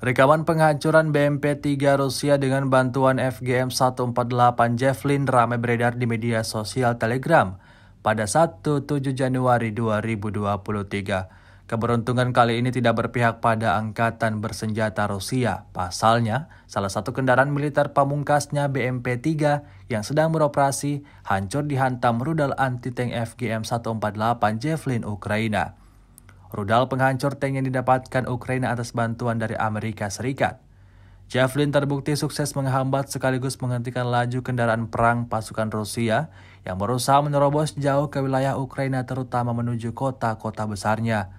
Rekaman penghancuran BMP-3 Rusia dengan bantuan FGM-148 Javelin ramai beredar di media sosial Telegram pada 1-7 Januari 2023. Keberuntungan kali ini tidak berpihak pada angkatan bersenjata Rusia. Pasalnya, salah satu kendaraan militer pamungkasnya BMP-3 yang sedang beroperasi hancur dihantam rudal anti-tank FGM-148 Javelin Ukraina rudal penghancur tank yang didapatkan Ukraina atas bantuan dari Amerika Serikat. Javelin terbukti sukses menghambat sekaligus menghentikan laju kendaraan perang pasukan Rusia yang berusaha menerobos jauh ke wilayah Ukraina terutama menuju kota-kota besarnya.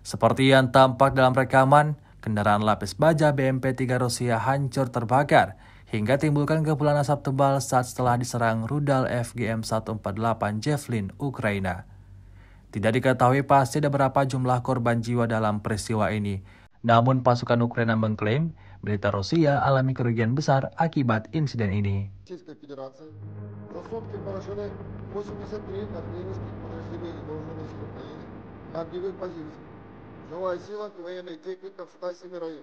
Seperti yang tampak dalam rekaman, kendaraan lapis baja BMP-3 Rusia hancur terbakar hingga timbulkan kepulan asap tebal saat setelah diserang rudal FGM-148 Javelin Ukraina. Tidak diketahui pasti ada berapa jumlah korban jiwa dalam peristiwa ini. Namun pasukan Ukraina mengklaim militer Rusia alami kerugian besar akibat insiden ini. Желаю сил военной техники в 107 районе.